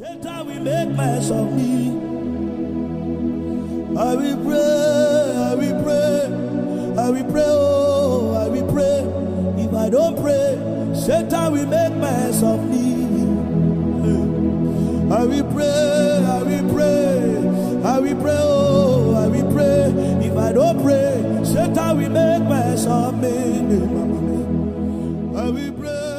Satan will make mess of me. I will pray, I will pray, I will pray, oh, I will pray. If I don't pray, Satan will make mess of me. I will pray, I will pray, I will pray, oh, I will pray. If I don't pray, Satan will make mess of me. I will pray.